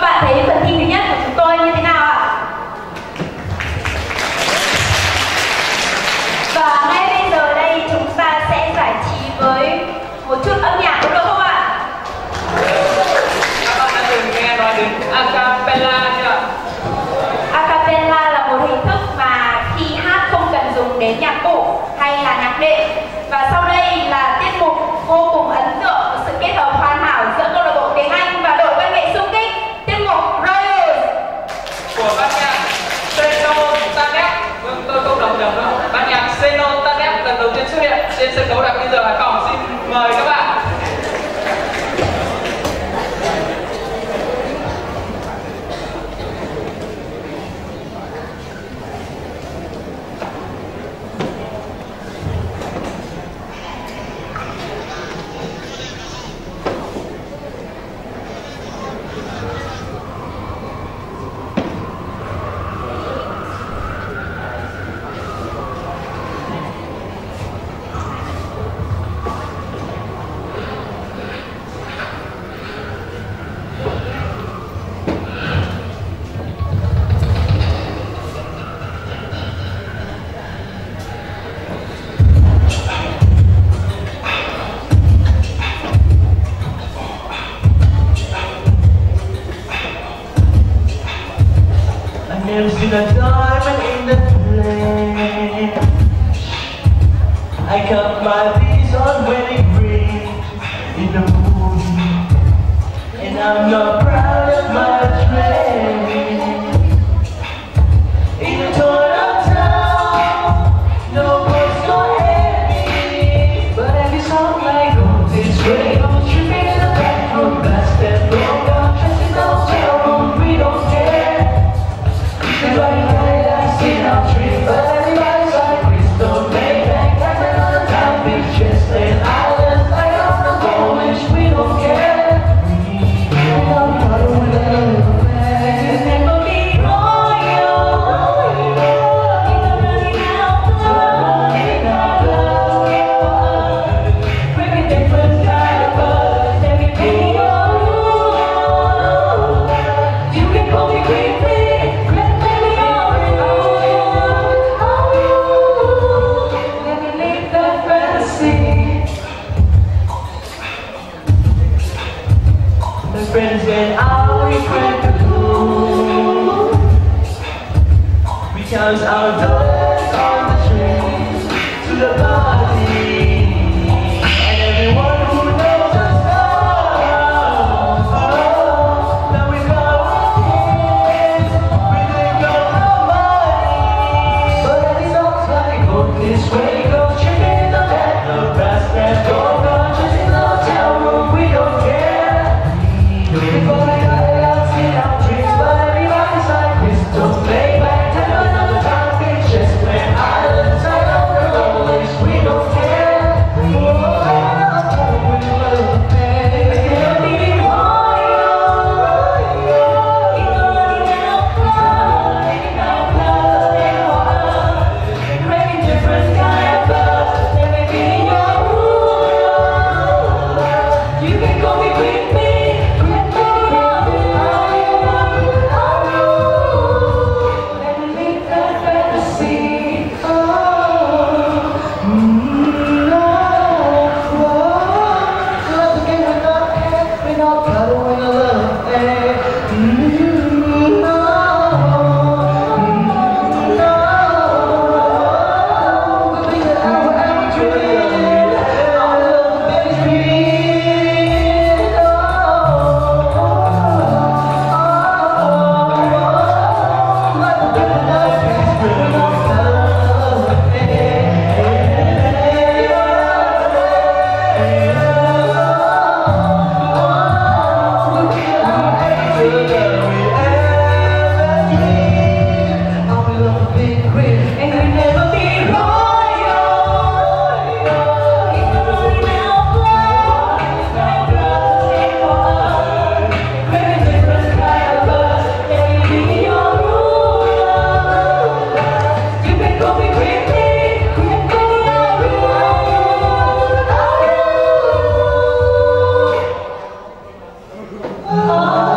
các bạn thấy phần thi thứ nhất của chúng tôi như thế nào ạ? nails in a diamond in the flame. I cut my bees on wedding ring in the moon, and I'm not proud. I Because I don't 바로 아.